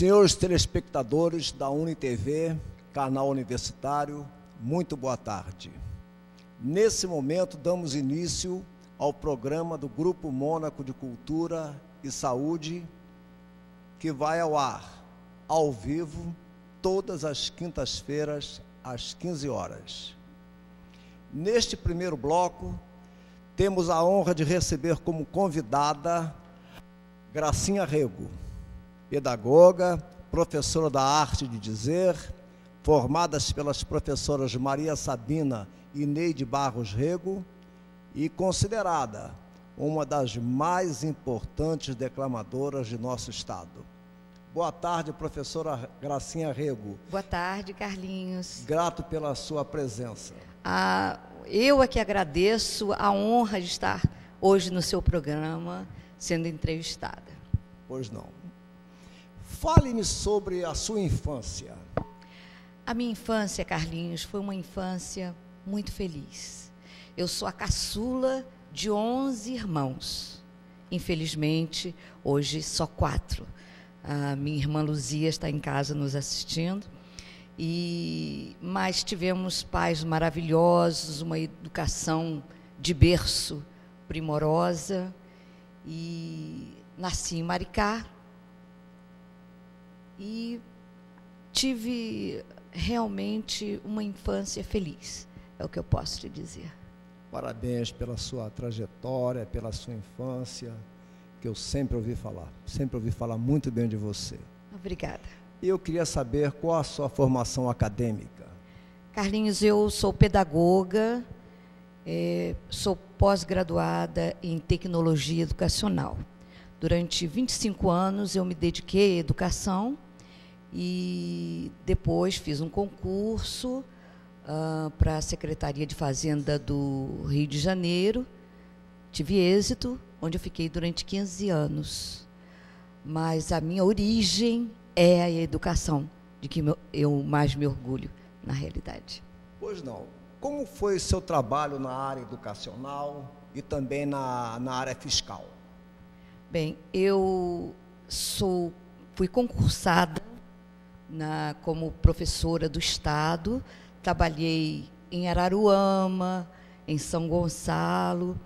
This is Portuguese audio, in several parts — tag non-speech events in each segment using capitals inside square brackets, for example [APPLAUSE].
Senhores telespectadores da UniTV, canal universitário, muito boa tarde. Nesse momento, damos início ao programa do Grupo Mônaco de Cultura e Saúde, que vai ao ar, ao vivo, todas as quintas-feiras, às 15 horas. Neste primeiro bloco, temos a honra de receber como convidada Gracinha Rego, pedagoga, professora da arte de dizer, formadas pelas professoras Maria Sabina e Neide Barros Rego, e considerada uma das mais importantes declamadoras de nosso Estado. Boa tarde, professora Gracinha Rego. Boa tarde, Carlinhos. Grato pela sua presença. Ah, eu é que agradeço a honra de estar hoje no seu programa sendo entrevistada. Pois não. Fale-me sobre a sua infância. A minha infância, Carlinhos, foi uma infância muito feliz. Eu sou a caçula de 11 irmãos. Infelizmente, hoje só quatro. A minha irmã Luzia está em casa nos assistindo. E mas tivemos pais maravilhosos, uma educação de berço primorosa e nasci em Maricá e tive realmente uma infância feliz, é o que eu posso te dizer. Parabéns pela sua trajetória, pela sua infância, que eu sempre ouvi falar, sempre ouvi falar muito bem de você. Obrigada. E eu queria saber qual a sua formação acadêmica. Carlinhos, eu sou pedagoga, é, sou pós-graduada em tecnologia educacional. Durante 25 anos eu me dediquei à educação e depois fiz um concurso uh, para a Secretaria de Fazenda do Rio de Janeiro. Tive êxito, onde eu fiquei durante 15 anos. Mas a minha origem é a educação, de que eu mais me orgulho, na realidade. Pois não. Como foi seu trabalho na área educacional e também na, na área fiscal? Bem, eu sou, fui concursada na, como professora do Estado, trabalhei em Araruama, em São Gonçalo,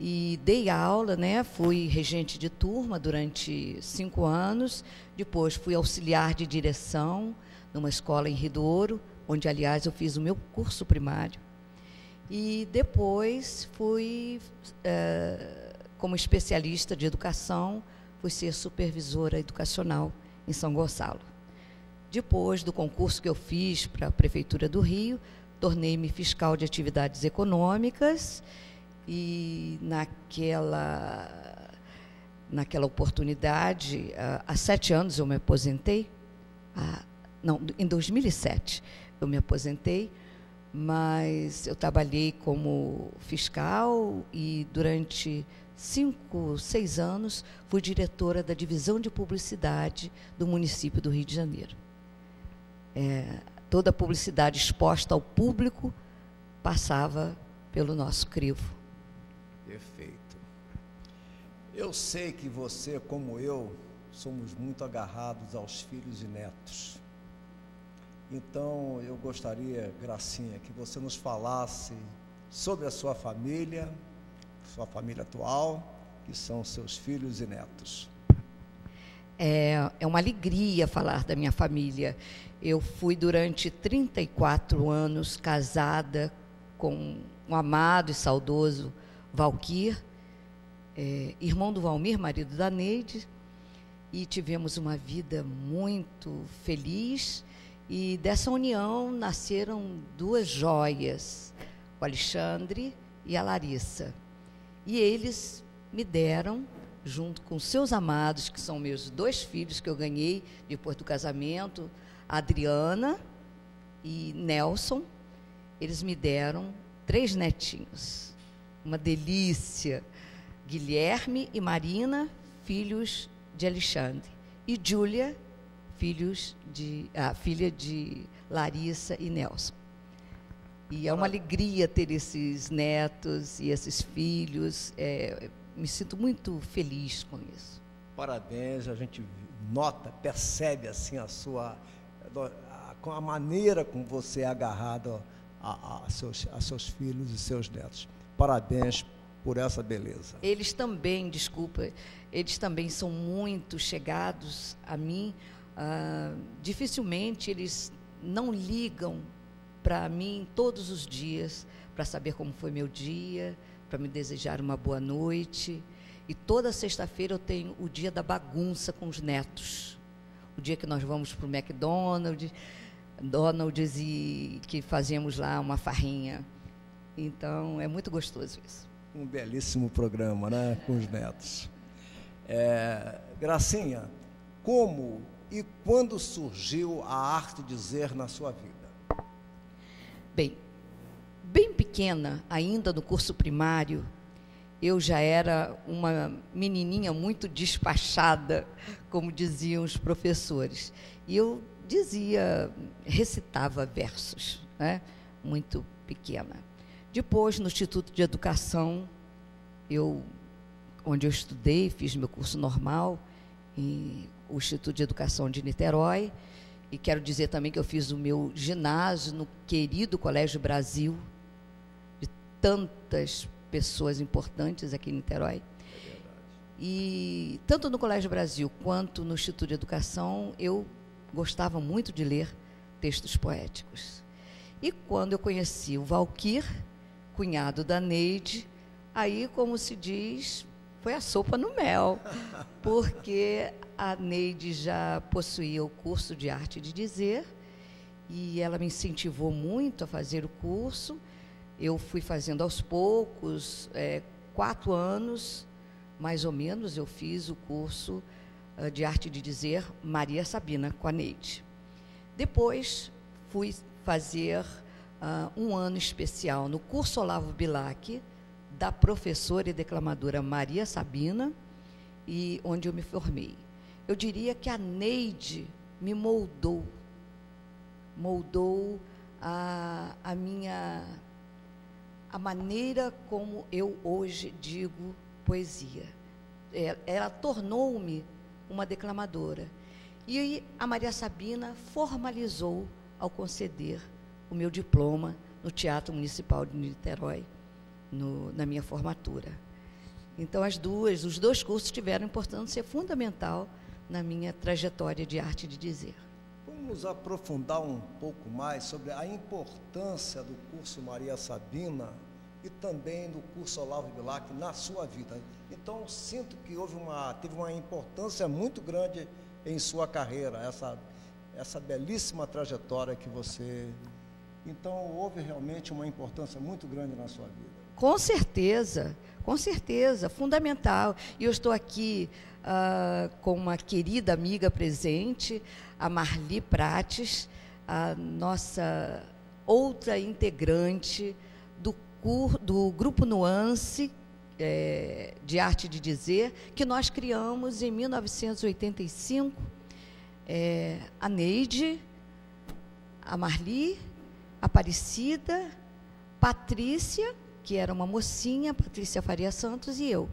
e dei aula, né? Fui regente de turma durante cinco anos. Depois fui auxiliar de direção numa escola em Rio Douro, onde, aliás, eu fiz o meu curso primário. E depois fui, é, como especialista de educação, fui ser supervisora educacional em São Gonçalo. Depois do concurso que eu fiz para a Prefeitura do Rio, tornei-me fiscal de atividades econômicas e naquela naquela oportunidade, há sete anos eu me aposentei, não, em 2007 eu me aposentei, mas eu trabalhei como fiscal e durante cinco, seis anos fui diretora da divisão de publicidade do município do Rio de Janeiro é, toda a publicidade exposta ao público passava pelo nosso crivo. Perfeito. Eu sei que você, como eu, somos muito agarrados aos filhos e netos. Então, eu gostaria, Gracinha, que você nos falasse sobre a sua família, sua família atual, que são seus filhos e netos. É, é uma alegria falar da minha família. Eu fui durante 34 anos casada com um amado e saudoso Valquir, é, irmão do Valmir, marido da Neide, e tivemos uma vida muito feliz. E dessa união nasceram duas joias, o Alexandre e a Larissa. E eles me deram, junto com seus amados, que são meus dois filhos que eu ganhei depois do casamento, Adriana e Nelson, eles me deram três netinhos. Uma delícia. Guilherme e Marina, filhos de Alexandre. E Júlia, filhos de, ah, filha de Larissa e Nelson. E é uma alegria ter esses netos e esses filhos. É, me sinto muito feliz com isso. Parabéns, a gente nota, percebe assim a sua com a maneira como você é agarrado a, a, seus, a seus filhos e seus netos. Parabéns por essa beleza. Eles também, desculpa, eles também são muito chegados a mim. Ah, dificilmente eles não ligam para mim todos os dias para saber como foi meu dia, para me desejar uma boa noite. E toda sexta-feira eu tenho o dia da bagunça com os netos. O dia que nós vamos para o McDonald's, Donald's e que fazíamos lá uma farrinha. Então é muito gostoso isso. Um belíssimo programa, né, com os netos. É, Gracinha, como e quando surgiu a arte de dizer na sua vida? Bem, bem pequena, ainda no curso primário, eu já era uma menininha muito despachada, como diziam os professores. E eu dizia, recitava versos, né? muito pequena. Depois, no Instituto de Educação, eu, onde eu estudei, fiz meu curso normal, em o Instituto de Educação de Niterói, e quero dizer também que eu fiz o meu ginásio no querido Colégio Brasil, tantas pessoas importantes aqui em Niterói. É e tanto no Colégio Brasil quanto no Instituto de Educação, eu gostava muito de ler textos poéticos. E quando eu conheci o Valquir, cunhado da Neide, aí, como se diz, foi a sopa no mel, [LAUGHS] porque a Neide já possuía o curso de arte de dizer e ela me incentivou muito a fazer o curso. Eu fui fazendo aos poucos, é, quatro anos, mais ou menos, eu fiz o curso uh, de arte de dizer Maria Sabina com a Neide. Depois fui fazer uh, um ano especial no curso Olavo Bilac, da professora e declamadora Maria Sabina, e onde eu me formei. Eu diria que a Neide me moldou, moldou a, a minha a maneira como eu hoje digo poesia. Ela, é, ela tornou-me uma declamadora. E a Maria Sabina formalizou ao conceder o meu diploma no Teatro Municipal de Niterói, no, na minha formatura. Então, as duas, os dois cursos tiveram importância fundamental na minha trajetória de arte de dizer. Vamos aprofundar um pouco mais sobre a importância do curso Maria Sabina e também do curso Olavo Bilac na sua vida. Então, sinto que houve uma, teve uma importância muito grande em sua carreira, essa, essa belíssima trajetória que você. Então, houve realmente uma importância muito grande na sua vida. Com certeza, com certeza, fundamental. E eu estou aqui uh, com uma querida amiga presente, a Marli Prates, a nossa outra integrante do, cur, do Grupo Nuance, é, de arte de dizer, que nós criamos em 1985. É, a Neide, a Marli, Aparecida, Patrícia, que era uma mocinha, Patrícia Faria Santos e eu.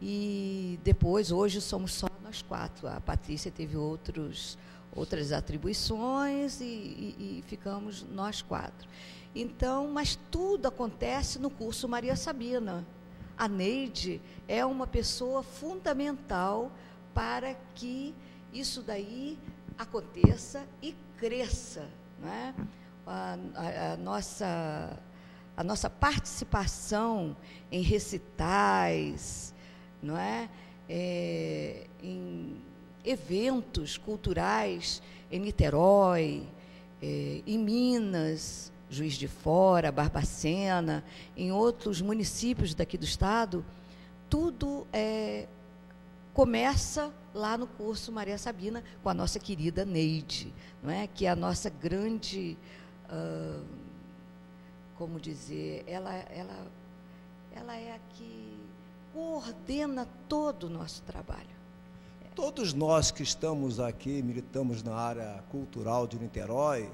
E depois, hoje, somos só nós quatro. A Patrícia teve outros, outras atribuições e, e, e ficamos nós quatro. Então, mas tudo acontece no curso Maria Sabina a Neide é uma pessoa fundamental para que isso daí aconteça e cresça. Né? A, a, a, nossa, a nossa participação em recitais, não é? é em eventos culturais em Niterói, é, em Minas, Juiz de Fora, Barbacena, em outros municípios daqui do estado, tudo é, começa lá no curso Maria Sabina com a nossa querida Neide, não é? Que é a nossa grande, uh, como dizer, ela, ela, ela é a que coordena todo o nosso trabalho. Todos nós que estamos aqui, militamos na área cultural de Niterói,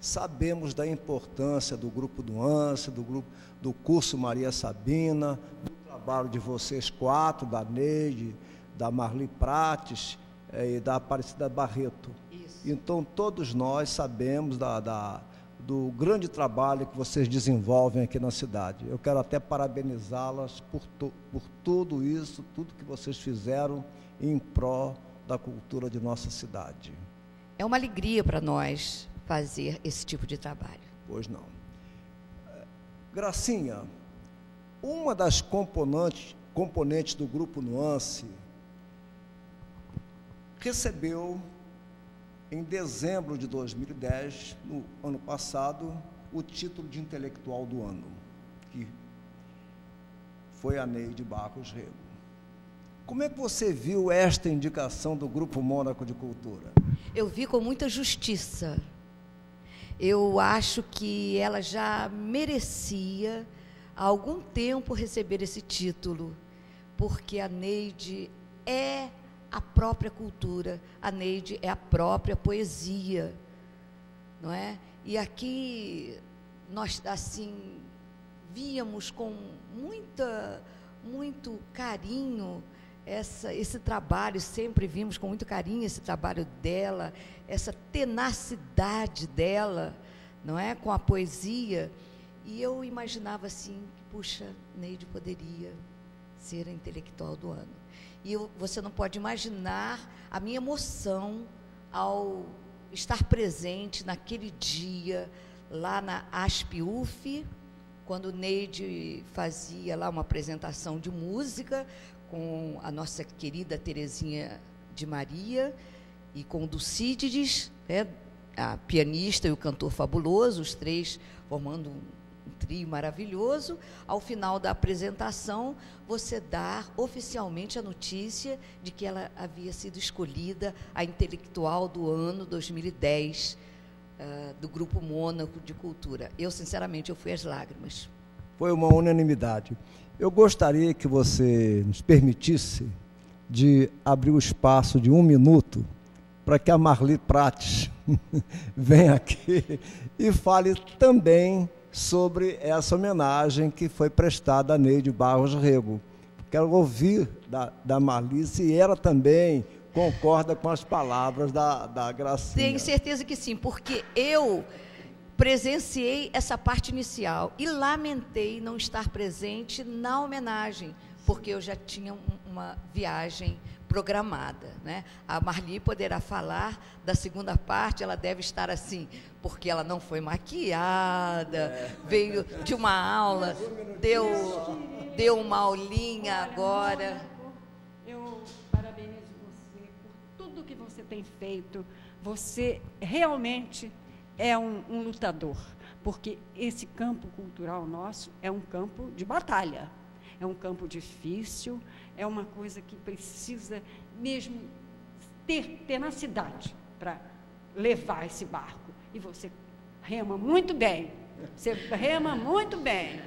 Sabemos da importância do grupo do ANSE, do grupo do curso Maria Sabina, do trabalho de vocês quatro, da Neide, da Marli Prates eh, e da Aparecida Barreto. Isso. Então, todos nós sabemos da, da, do grande trabalho que vocês desenvolvem aqui na cidade. Eu quero até parabenizá-las por, por tudo isso, tudo que vocês fizeram em prol da cultura de nossa cidade. É uma alegria para nós fazer esse tipo de trabalho. Pois não. Gracinha, uma das componentes, componentes do grupo Nuance recebeu em dezembro de 2010, no ano passado, o título de intelectual do ano, que foi a Neide Barros Rego. Como é que você viu esta indicação do Grupo Mônaco de Cultura? Eu vi com muita justiça. Eu acho que ela já merecia há algum tempo receber esse título, porque a Neide é a própria cultura, a Neide é a própria poesia, não é? E aqui nós assim víamos com muita muito carinho essa, esse trabalho, sempre vimos com muito carinho esse trabalho dela, essa tenacidade dela, não é, com a poesia. E eu imaginava assim, puxa, Neide poderia ser a intelectual do ano. E eu, você não pode imaginar a minha emoção ao estar presente naquele dia lá na ASPUF, quando Neide fazia lá uma apresentação de música com a nossa querida Terezinha de Maria e com o Ducídides, né, a pianista e o cantor fabuloso, os três formando um trio maravilhoso. Ao final da apresentação, você dar oficialmente a notícia de que ela havia sido escolhida a intelectual do ano 2010 uh, ah, do Grupo Mônaco de Cultura. Eu, sinceramente, eu fui às lágrimas. Foi uma unanimidade. Eu gostaria que você nos permitisse de abrir o espaço de um minuto para que a Marli Prates [LAUGHS] venha aqui e fale também sobre essa homenagem que foi prestada a Neide Barros Rego. Quero ouvir da, da Marli se ela também concorda com as palavras da, da Gracinha. Tenho certeza que sim, porque eu presenciei essa parte inicial e lamentei não estar presente na homenagem, porque eu já tinha uma viagem programada. Né? A Marli poderá falar da segunda parte, ela deve estar assim, porque ela não foi maquiada, é. veio de uma aula, deu, deu uma aulinha agora. Eu parabenizo você por tudo que você tem feito. Você realmente é um, um lutador, porque esse campo cultural nosso é um campo de batalha é um campo difícil, é uma coisa que precisa mesmo ter tenacidade para levar esse barco. E você rema muito bem. Você rema muito bem.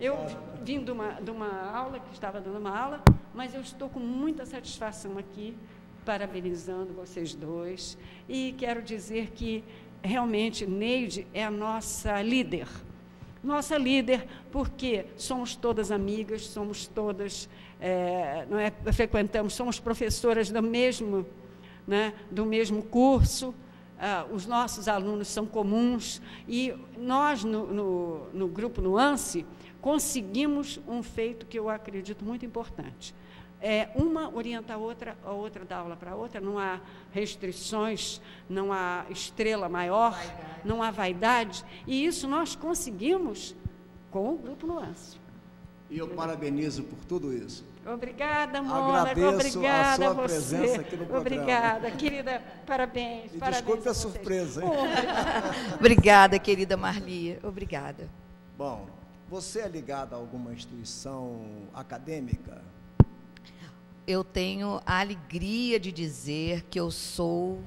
Eu vim de uma, de uma aula, que estava dando uma aula, mas eu estou com muita satisfação aqui, parabenizando vocês dois. E quero dizer que realmente Neide é a nossa líder nossa líder, porque somos todas amigas, somos todas, é, não é, frequentamos, somos professoras do mesmo, né, do mesmo curso, ah, os nossos alunos são comuns. E nós, no, no, no grupo Nuance, conseguimos um feito que eu acredito muito importante. É, uma orienta a outra, a outra dá aula para a outra, não há restrições, não há estrela maior, vaidade. não há vaidade, e isso nós conseguimos com o Grupo Nuance. E eu parabenizo por tudo isso. Obrigada, Mônica. Obrigada a, sua você. Presença aqui no Obrigada, querida. Parabéns. E parabéns desculpe a, a surpresa. Hein? [LAUGHS] Obrigada, querida Marlia. Obrigada. Bom, você é ligada a alguma instituição acadêmica? eu tenho a alegria de dizer que eu sou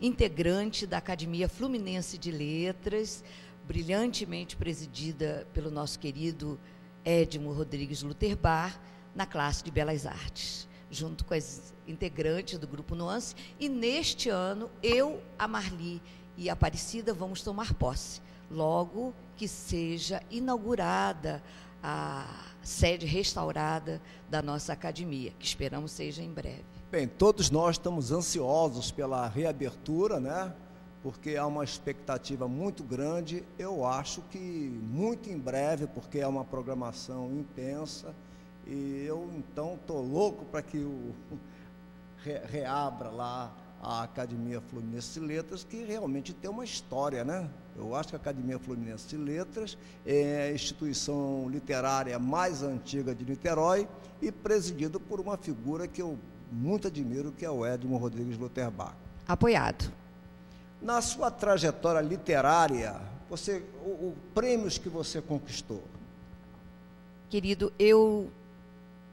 integrante da Academia Fluminense de Letras, brilhantemente presidida pelo nosso querido Edmo Rodrigues Luterbar, na classe de Belas Artes, junto com as integrantes do Grupo Nuance. E neste ano, eu, a Marli e a Aparecida vamos tomar posse, logo que seja inaugurada a sede restaurada da nossa academia, que esperamos seja em breve. Bem, todos nós estamos ansiosos pela reabertura, né? Porque há uma expectativa muito grande. Eu acho que muito em breve, porque é uma programação intensa. E eu então estou louco para que o [LAUGHS] re, reabra lá a Academia Fluminense de Letras, que realmente tem uma história, né? Eu acho que a Academia Fluminense de Letras é a instituição literária mais antiga de Niterói e presidida por uma figura que eu muito admiro, que é o Edmo Rodrigues Lutherbach. Apoiado. Na sua trajetória literária, você, o, o prêmios que você conquistou? Querido, eu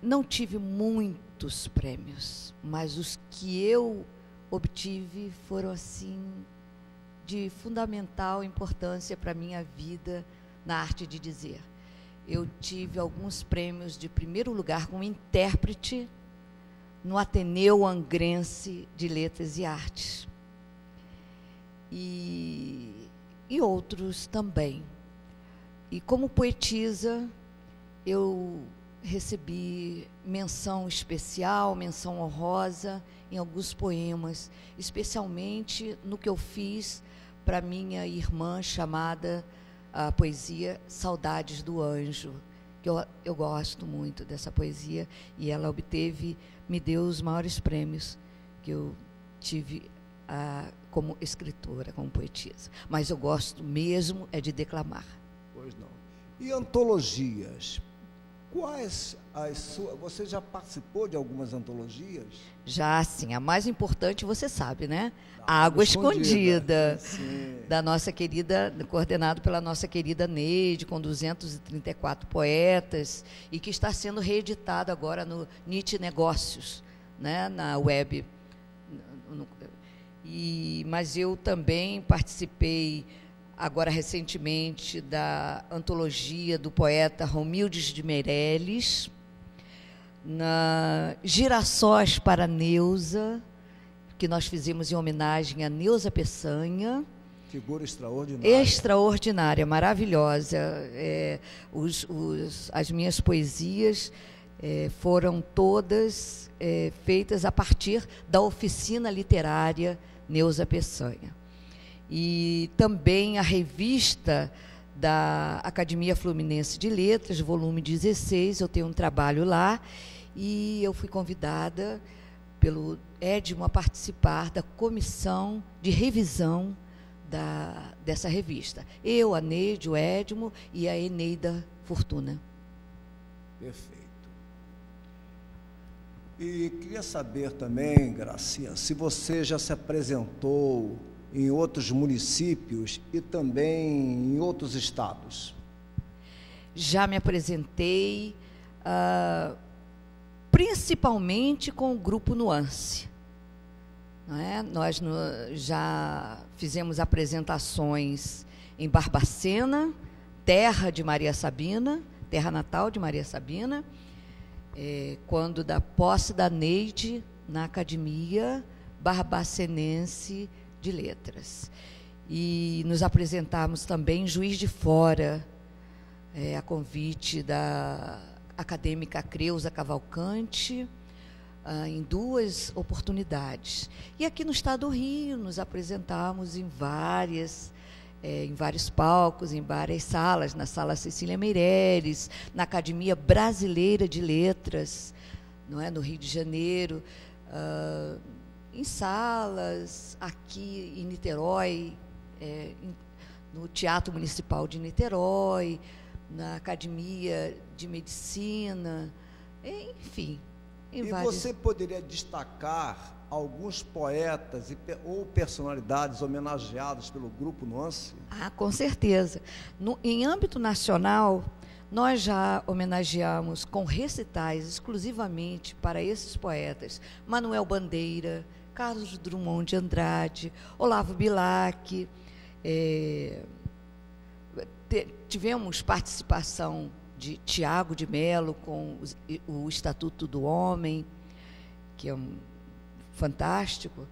não tive muitos prêmios, mas os que eu obtive foram assim de fundamental importância para minha vida na arte de dizer. Eu tive alguns prêmios de primeiro lugar como intérprete no Ateneu Angrense de Letras e Artes. E, e outros também. E como poetisa, eu recebi menção especial, menção honrosa em alguns poemas, especialmente no que eu fiz para minha irmã chamada a poesia Saudades do Anjo, que eu, eu gosto muito dessa poesia e ela obteve, me deu os maiores prêmios que eu tive a, como escritora, como poetisa. Mas eu gosto mesmo é de declamar. Pois não. E antologias? Quais as suas. Você já participou de algumas antologias? Já, sim. A mais importante, você sabe, né? A Água Escondida, escondida da nossa querida, coordenado pela nossa querida Neide, com 234 poetas, e que está sendo reeditado agora no NIT Negócios, né? na web. E, mas eu também participei agora recentemente da antologia do poeta Romildes de Meirelles, na Girassóis para Neuza, que nós fizemos em homenagem a Neuza Peçanha. Figura extraordinária. Extraordinária, maravilhosa. É, os, os, as minhas poesias é, foram todas é, feitas a partir da oficina literária Neuza Peçanha e também a revista da Academia Fluminense de Letras, volume 16, eu tenho um trabalho lá, e eu fui convidada pelo Edmo a participar da comissão de revisão da, dessa revista. Eu, a Neide, o Edmo e a Eneida Fortuna. Perfeito. E queria saber também, Gracinha, se você já se apresentou em outros municípios e também em outros estados? Já me apresentei, uh, principalmente com o grupo Nuance. É? Nós no, já fizemos apresentações em Barbacena, terra de Maria Sabina, terra natal de Maria Sabina, é, quando da posse da Neide na Academia Barbacenense de Letras. E nos apresentarmos também Juiz de Fora, é, a convite da acadêmica Creuza Cavalcante, ah, em duas oportunidades. E aqui no estado do Rio, nos apresentamos em várias. É, em vários palcos, em várias salas, na Sala Cecília Meireles, na Academia Brasileira de Letras, não é, no Rio de Janeiro, uh, em salas, aqui em Niterói, é, em, no Teatro Municipal de Niterói, na Academia de Medicina, enfim. e vários... você poderia destacar alguns poetas e, ou personalidades homenageados pelo Grupo Nuance? Ah, com certeza. No, em âmbito nacional, nós já homenageamos com recitais exclusivamente para esses poetas Manuel Bandeira, Carlos Drummond de Andrade, Olavo Bilac. É, tivemos participação de Tiago de Mello com o, Estatuto do Homem, que é um, fantástico,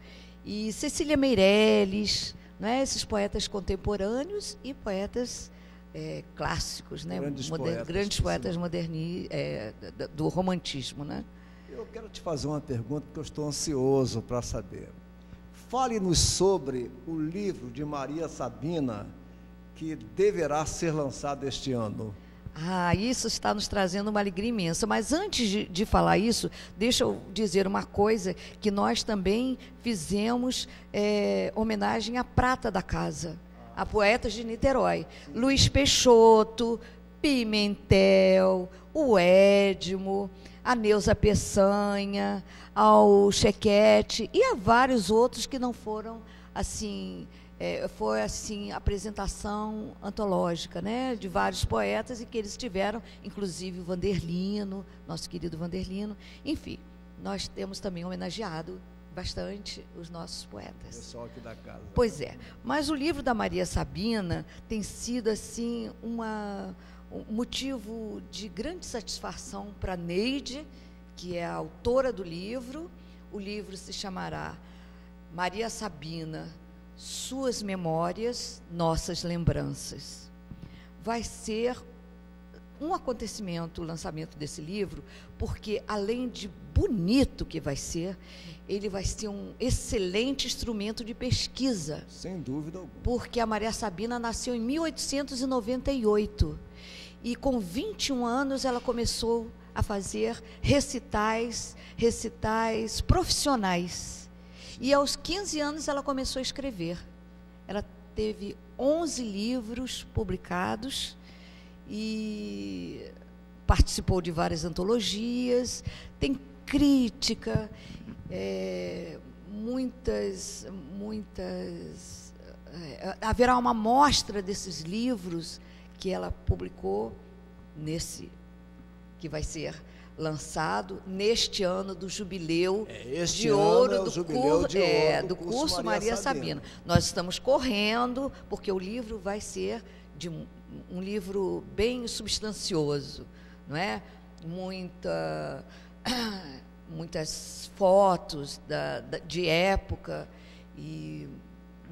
e Cecília Meirelles, né, esses poetas contemporâneos e poetas é, clássicos, né? Grandes Moder- poetas, grandes poetas moderni, é, do romantismo, né? Eu quero te fazer uma pergunta que eu estou ansioso para saber. Fale-nos sobre o livro de Maria Sabina que deverá ser lançado este ano. Ah, isso está nos trazendo uma alegria imensa. Mas antes de, de falar isso, deixa eu dizer uma coisa que nós também fizemos é, homenagem à prata da casa, a poetas de Niterói. Luiz Peixoto, Pimentel, o Edmo, a Neuza Peçanha, ao Chequete e a vários outros que não foram assim é, foi assim apresentação antológica, né, de vários poetas e que eles tiveram, inclusive o Vanderlino, nosso querido Vanderlino. Enfim, nós temos também homenageado bastante os nossos poetas. Pessoal aqui da casa. Pois é, mas o livro da Maria Sabina tem sido assim uma, um motivo de grande satisfação para Neide, que é a autora do livro. O livro se chamará Maria Sabina, Suas Memórias, Nossas Lembranças. Vai ser um acontecimento o lançamento desse livro, porque além de bonito que vai ser, ele vai ser um excelente instrumento de pesquisa, Sem dúvida alguma. porque a Maria Sabina nasceu em 1898 e com 21 anos ela começou a fazer recitais, recitais profissionais. E aos 15 anos ela começou a escrever. Ela teve 11 livros publicados e participou de várias antologias, tem crítica, é, muitas, muitas. é, haverá uma mostra desses livros que ela publicou nesse que vai ser lançado neste ano do jubileu É, de ouro, é do, jubileu de é, ouro do do curso, curso Maria, Maria Sabina. Sabina. Nós estamos correndo, porque o livro vai ser de um, um livro bem substancioso, não é? Muita, [COUGHS] muitas fotos da, da- de época e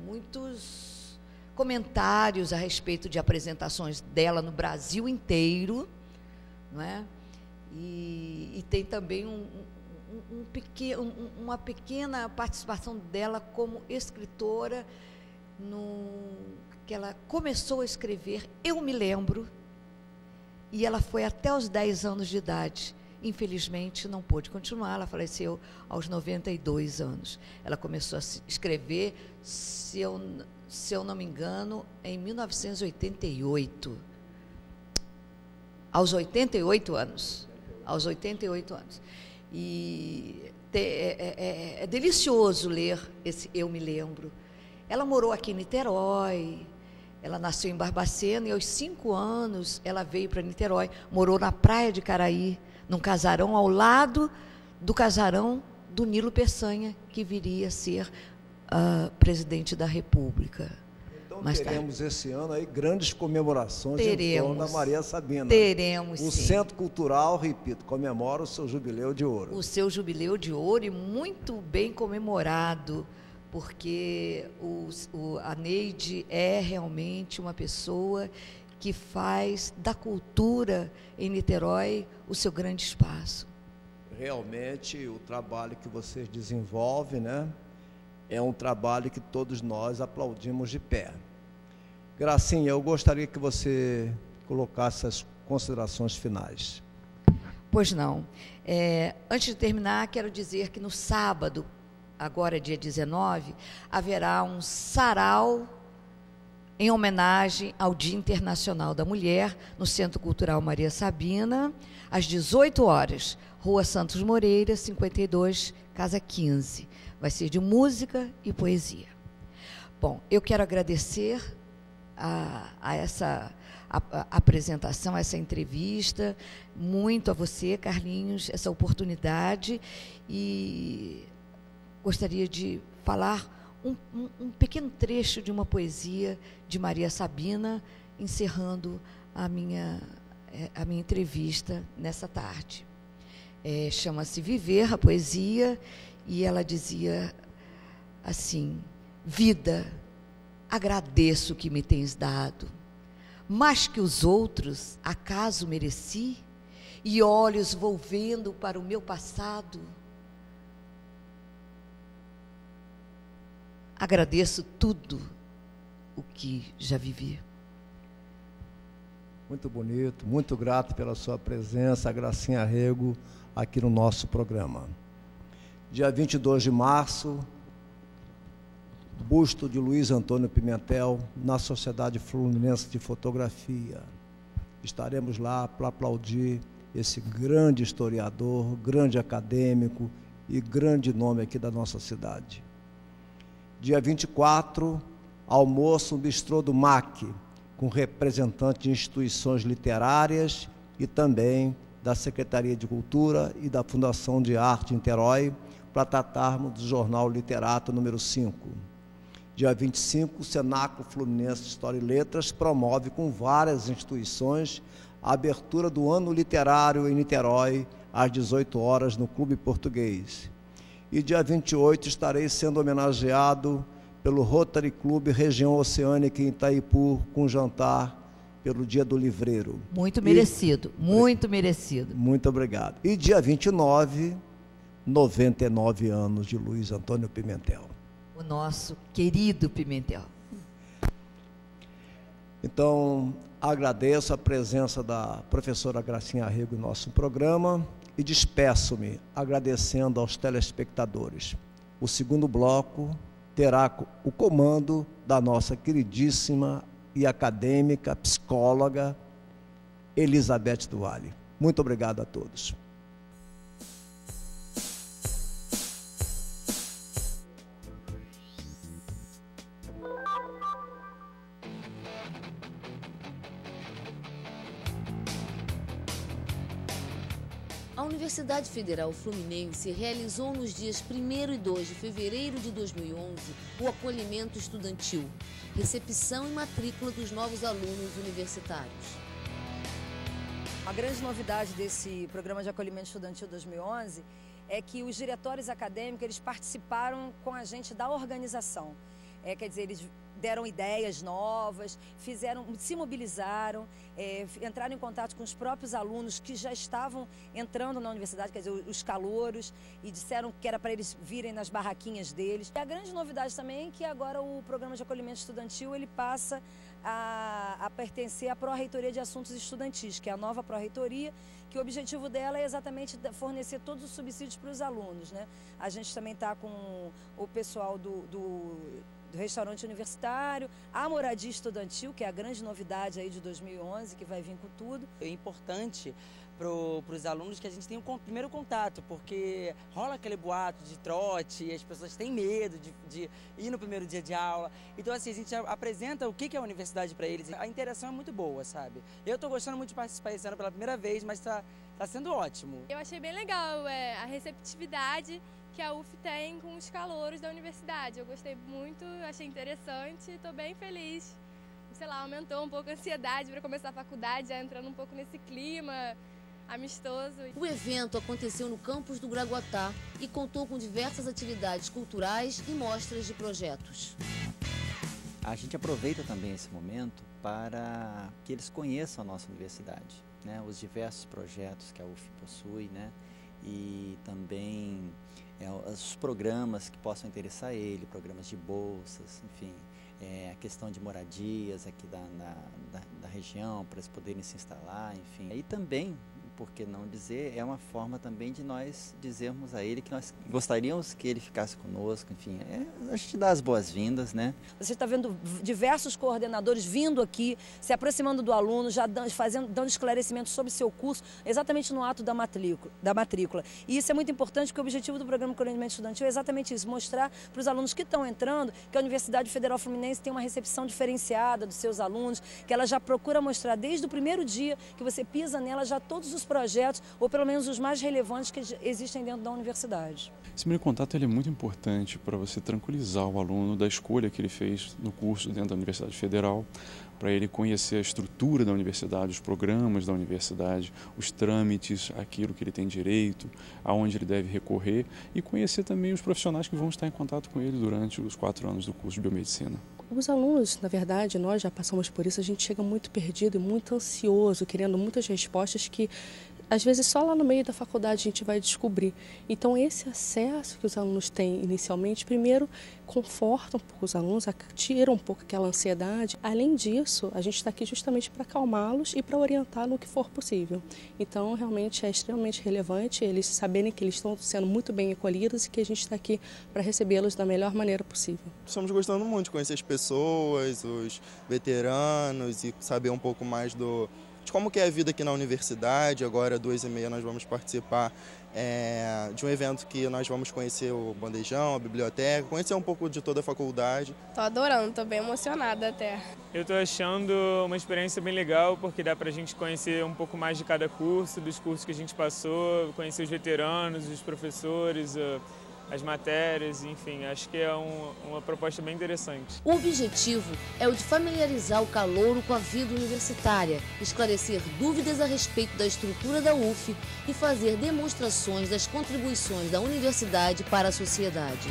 muitos comentários a respeito de apresentações dela no Brasil inteiro, não é? E, e tem também um, um- um peque- um- uma pequena participação dela como escritora, no, que ela começou a escrever, eu me lembro, e ela foi até os 10 anos de idade. Infelizmente, não pôde continuar, ela faleceu aos 92 anos. Ela começou a escrever, se eu, se eu não me engano, em 1988 aos 88 anos. Aos 88 anos. E te- é, é- é- é delicioso ler esse Eu Me Lembro. Ela morou aqui em Niterói, ela nasceu em Barbacena e aos cinco anos ela veio para Niterói, morou na praia de Caraí, num casarão ao lado do casarão do Nilo Peçanha, que viria a ser ah, presidente da República. Então Mais tarde. teremos esse ano aí grandes comemorações em torno Teremos. da Maria Sabina. Teremos O sim. Centro Cultural, repito, comemora o seu jubileu de ouro. o seu jubileu de ouro e muito bem comemorado, porque o, o- a Neide é realmente uma pessoa que faz da cultura em Niterói o seu grande espaço. Realmente, o trabalho que vocês desenvolvem, né, é um trabalho que todos nós aplaudimos de pé. Gracinha, eu gostaria que você colocasse as considerações finais. Pois não. É, antes de terminar, quero dizer que no sábado, agora dia 19, haverá um sarau em homenagem ao Dia Internacional da Mulher, no Centro Cultural Maria Sabina, às 18 horas, Rua Santos Moreira, 52, Casa 15. Vai ser de música e poesia. Bom, eu quero agradecer a, a essa a- a- apresentação, essa entrevista, muito a você, Carlinhos, essa oportunidade e gostaria de falar um, um- pequeno trecho de uma poesia de Maria Sabina, encerrando a minha, eh, a minha entrevista nessa tarde. Eh, Chama-se Viver, a poesia, e ela dizia assim: Vida, agradeço o que me tens dado, mais que os outros, acaso mereci? E olhos volvendo para o meu passado. Agradeço tudo o que já vivi. Muito bonito, muito grato pela sua presença, Gracinha Rego, aqui no nosso programa. Dia 22 de março, busto de Luiz Antônio Pimentel na Sociedade Fluminense de Fotografia. Estaremos lá para aplaudir esse grande historiador, grande acadêmico e grande nome aqui da nossa cidade. Dia 24, almoço no bistrô do MAC, com representantes de instituições literárias e também da Secretaria de Cultura e da Fundação de Arte Interói, para tratarmos do Jornal Literato número 5. Dia 25, o Senaco Fluminense História e Letras promove com várias instituições a abertura do Ano Literário em Niterói, às 18 horas, no Clube Português. E dia 28 estarei sendo homenageado pelo Rotary Club Região Oceânica em Itaipu, com jantar pelo Dia do Livreiro. Muito merecido, e, muito merecido. Muito obrigado. E dia 29, 99 anos de Luiz Antônio Pimentel. O nosso querido Pimentel. Então, agradeço a presença da professora Gracinha Arrego em nosso programa e despeço-me agradecendo aos telespectadores. O segundo bloco terá o comando da nossa queridíssima e acadêmica psicóloga Elizabeth Duale. Muito obrigado a todos. Universidade Federal Fluminense realizou nos dias 1 e 2 de fevereiro de 2011 o acolhimento estudantil, recepção e matrícula dos novos alunos universitários. A grande novidade desse programa de acolhimento estudantil 2011 é que os diretórios acadêmicos eles participaram com a gente da organização. É, quer dizer, eles deram ideias novas, fizeram, se mobilizaram, é, entraram em contato com os próprios alunos que já estavam entrando na universidade, quer dizer, os calouros, e disseram que era para eles virem nas barraquinhas deles. E a grande novidade também é que agora o programa de acolhimento estudantil ele passa a, a pertencer à Pró-Reitoria de Assuntos Estudantis, que é a nova Pró-Reitoria, que o objetivo dela é exatamente fornecer todos os subsídios para os alunos. Né? A gente também está com o pessoal do, do do restaurante universitário, a moradia estudantil, que é a grande novidade aí de 2011, que vai vir com tudo. É importante para os alunos que a gente tenha o um primeiro contato, porque rola aquele boato de trote, e as pessoas têm medo de, de, ir no primeiro dia de aula. Então, assim, a gente apresenta o que é a universidade para eles. A interação é muito boa, sabe? Eu estou gostando muito de participar esse ano pela primeira vez, mas está tá sendo ótimo. Eu achei bem legal é, a receptividade que a UF tem com os calouros da universidade. Eu gostei muito, achei interessante, estou bem feliz. Sei lá, aumentou um pouco a ansiedade para começar a faculdade, já entrando um pouco nesse clima amistoso. O evento aconteceu no campus do Graguatá e contou com diversas atividades culturais e mostras de projetos. A gente aproveita também esse momento para que eles conheçam a nossa universidade, né? os diversos projetos que a UF possui, né? E também é, os programas que possam interessar ele, programas de bolsas, enfim, é, a questão de moradias aqui da, na, da, da região, para eles poderem se instalar, enfim. E também por que não dizer, é uma forma também de nós dizermos a ele que nós gostaríamos que ele ficasse conosco, enfim, é, a gente dá as boas-vindas, né? Você está vendo diversos coordenadores vindo aqui, se aproximando do aluno, já dando, fazendo, dando esclarecimentos sobre seu curso, exatamente no ato da matrícula, da matrícula. E isso é muito importante porque o objetivo do programa de acolhimento estudantil é exatamente isso, mostrar para os alunos que estão entrando que a Universidade Federal Fluminense tem uma recepção diferenciada dos seus alunos, que ela já procura mostrar desde o primeiro dia que você pisa nela já todos os projetos, ou pelo menos os mais relevantes que existem dentro da universidade. Esse primeiro contato ele é muito importante para você tranquilizar o aluno da escolha que ele fez no curso dentro da Universidade Federal, para ele conhecer a estrutura da universidade, os programas da universidade, os trâmites, aquilo que ele tem direito, aonde ele deve recorrer e conhecer também os profissionais que vão estar em contato com ele durante os quatro anos do curso de biomedicina. Os alunos, na verdade, nós já passamos por isso, a gente chega muito perdido e muito ansioso, querendo muitas respostas que às vezes só lá no meio da faculdade a gente vai descobrir. Então esse acesso que os alunos têm inicialmente, primeiro conforta um pouco os alunos, tira um pouco aquela ansiedade. Além disso, a gente está aqui justamente para acalmá-los e para orientar no que for possível. Então realmente é extremamente relevante eles saberem que eles estão sendo muito bem acolhidos e que a gente está aqui para recebê-los da melhor maneira possível. Estamos gostando muito de conhecer as pessoas, os veteranos e saber um pouco mais do de como que é a vida aqui na universidade. Agora, duas e meia, nós vamos participar é, de um evento que nós vamos conhecer o bandejão, a biblioteca, conhecer um pouco de toda a faculdade. Tô adorando, tô bem emocionada até. Eu tô achando uma experiência bem legal, porque dá pra gente conhecer um pouco mais de cada curso, dos cursos que a gente passou, conhecer os veteranos, os professores, as matérias, enfim, acho que é um, uma proposta bem interessante. O objetivo é o de familiarizar o calouro com a vida universitária, esclarecer dúvidas a respeito da estrutura da UF e fazer demonstrações das contribuições da universidade para a sociedade.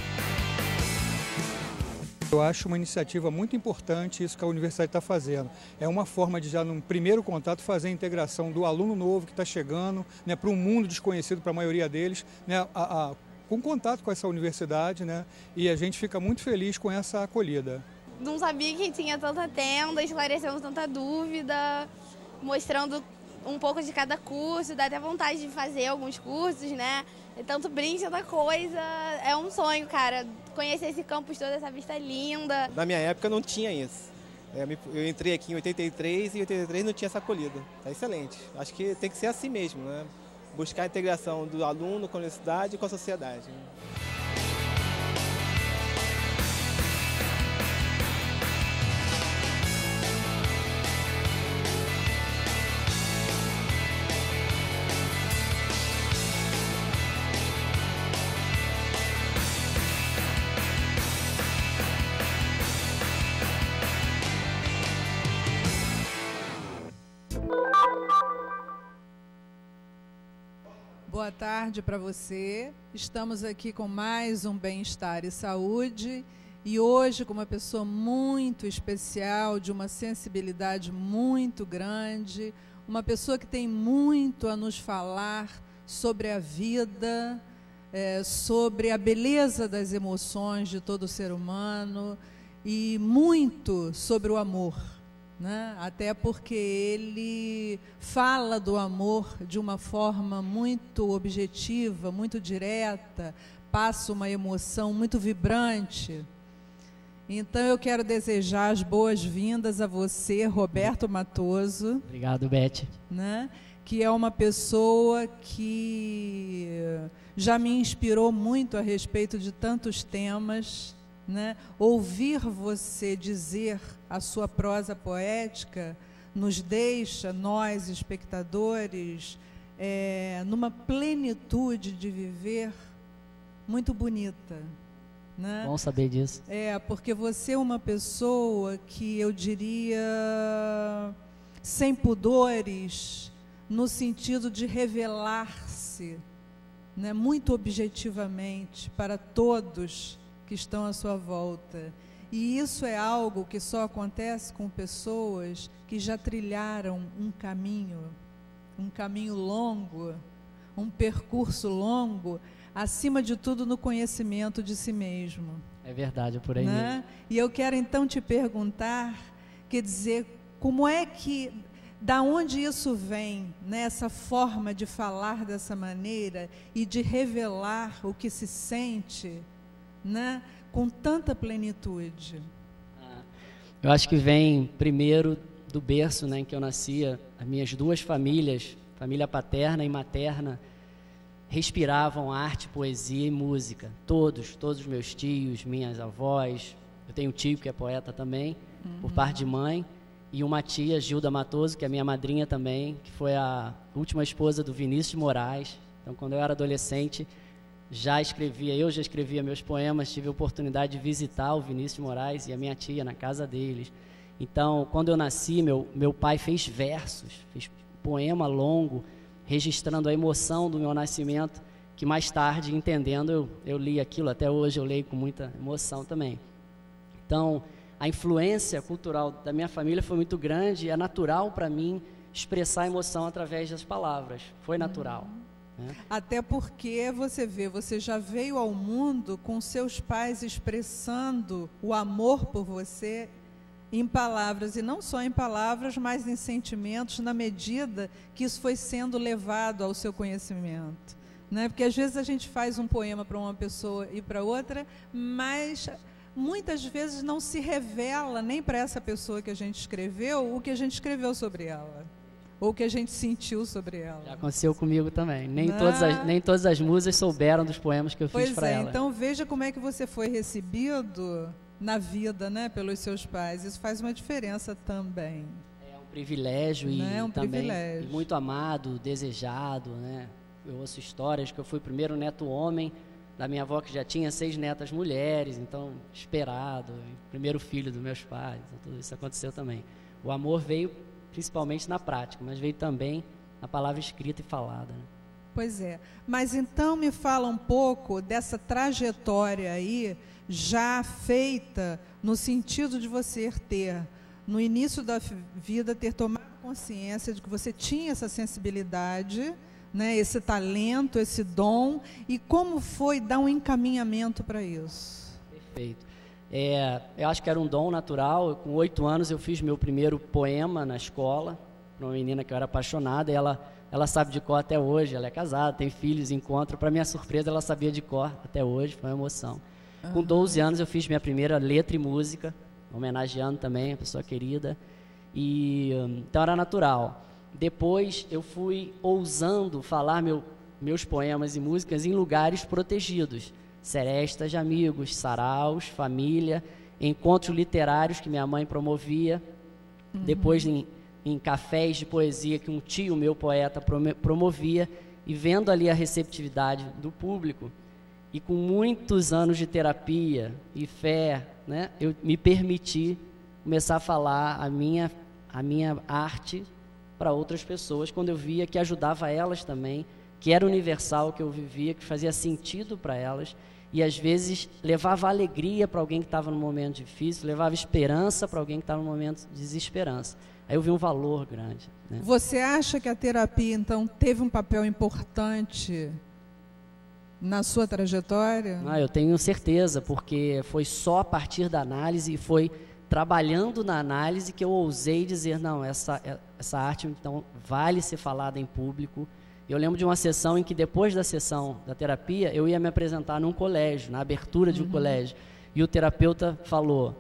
Eu acho uma iniciativa muito importante isso que a universidade está fazendo. É uma forma de já, num primeiro contato, fazer a integração do aluno novo que está chegando né, para um mundo desconhecido para a maioria deles, né, a, a com contato com essa universidade, né? E a gente fica muito feliz com essa acolhida. Não sabia que tinha tanta tenda, esclarecendo tanta dúvida, mostrando um pouco de cada curso, dá até vontade de fazer alguns cursos, né? É tanto brinde, tanta coisa. É um sonho, cara, conhecer esse campus todo, essa vista linda. Na minha época não tinha isso. É, eu entrei aqui em 83 e em 83 não tinha essa acolhida. Tá excelente. Acho que tem que ser assim mesmo, né? Buscar a integração do aluno com a universidade e com a sociedade. Tarde para você. Estamos aqui com mais um Bem-Estar e Saúde. E hoje com uma pessoa muito especial, de uma sensibilidade muito grande, uma pessoa que tem muito a nos falar sobre a vida, é, sobre a beleza das emoções de todo ser humano e muito sobre o amor né? até porque ele fala do amor de uma forma muito objetiva, muito direta, passa uma emoção muito vibrante. Então eu quero desejar as boas-vindas a você, Roberto Matoso. Obrigado, Beth. Né? Que é uma pessoa que já me inspirou muito a respeito de tantos temas né? Ouvir você dizer a sua prosa poética nos deixa, nós, espectadores, é, numa plenitude de viver muito bonita. Né? Bom saber disso. É, porque você é uma pessoa que eu diria sem pudores, no sentido de revelar-se né, muito objetivamente para todos que estão à sua volta. E isso é algo que só acontece com pessoas que já trilharam um caminho, um caminho longo, um percurso longo, acima de tudo no conhecimento de si mesmo. É verdade, por aí né? E eu quero então te perguntar, quer dizer, como é que da onde isso vem, nessa né, forma de falar dessa maneira e de revelar o que se sente? Né, com tanta plenitude? Ah, eu acho que vem primeiro do berço né, em que eu nascia. As minhas duas famílias, família paterna e materna, respiravam arte, poesia e música. Todos, todos os meus tios, minhas avós. Eu tenho um tio que é poeta também, uhum. por parte de mãe. E uma tia, Gilda Matoso, que é minha madrinha também, que foi a última esposa do Vinícius de Moraes. Então, quando eu era adolescente, já escrevia, eu já escrevia meus poemas, tive a oportunidade de visitar o Vinícius Moraes e a minha tia na casa deles. Então, quando eu nasci, meu, meu pai fez versos, fez poema longo, registrando a emoção do meu nascimento, que mais tarde, entendendo, eu, eu li aquilo, até hoje eu leio com muita emoção também. Então, a influência cultural da minha família foi muito grande, é natural para mim expressar emoção através das palavras. Foi natural. Né? Até porque você vê, você já veio ao mundo com seus pais expressando o amor por você em palavras, e não só em palavras, mas em sentimentos, na medida que isso foi sendo levado ao seu conhecimento. Né? Porque às vezes a gente faz um poema para uma pessoa e para outra, mas muitas vezes não se revela nem para essa pessoa que a gente escreveu o que a gente escreveu sobre ela. Ou o que a gente sentiu sobre ela. Já aconteceu comigo também. Nem, todas, as, nem todas as musas souberam dos poemas que eu fiz para é, ela. Então veja como é que você foi recebido na vida, né, pelos seus pais. Isso faz uma diferença também. É um privilégio e né? é um também privilégio. Muito amado, desejado, né? Eu ouço histórias que eu fui o primeiro neto homem da minha avó que já tinha seis netas mulheres, então esperado, primeiro filho dos meus pais, então tudo isso aconteceu também. O amor veio principalmente na prática, mas veio também na palavra escrita e falada. Né? Pois é. Mas então me fala um pouco dessa trajetória aí já feita no sentido de você ter no início da vida ter tomado consciência de que você tinha essa sensibilidade né, esse talento, esse dom, e como foi dar um encaminhamento para isso? Perfeito. É, eu acho que era um dom natural. Com oito anos eu fiz meu primeiro poema na escola para uma menina que eu era apaixonada. E ela, ela sabe de cor até hoje. Ela é casada, tem filhos, encontro. Para minha surpresa, ela sabia de cor até hoje. Foi uma emoção. Uhum. Com 12 anos eu fiz minha primeira letra e música, homenageando também a pessoa querida. E então era natural. Depois eu fui ousando falar meu, meus poemas e músicas em lugares protegidos. Serestas de amigos, saraus, família, encontros literários que minha mãe promovia. Uhum. Depois em, em cafés de poesia que um tio meu poeta promovia. E vendo ali a receptividade do público, e com muitos anos de terapia e fé, né, eu me permiti começar a falar a minha, a minha arte para outras pessoas quando eu via que ajudava elas também, que era universal, que eu vivia, que fazia sentido para elas e às vezes levava alegria para alguém que estava num momento difícil, levava esperança para alguém que estava num momento de desesperança. Aí eu vi um valor grande. Né? Você acha que a terapia então teve um papel importante na sua trajetória? Ah, eu tenho certeza, porque foi só a partir da análise e foi trabalhando na análise que eu ousei dizer, não, essa, essa arte então vale ser falada em público. Eu lembro de uma sessão em que depois da sessão da terapia, eu ia me apresentar num colégio, na abertura de um uhum. colégio, e o terapeuta falou: